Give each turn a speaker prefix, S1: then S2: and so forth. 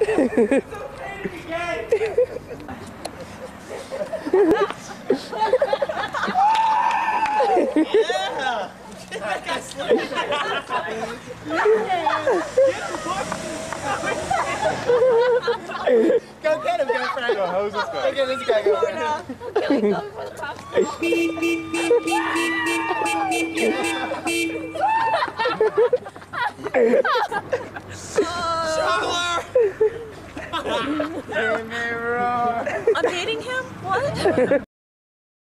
S1: Go get him, girlfriend. Go hose this guy. Go get this guy, girlfriend.
S2: I'm dating him? What?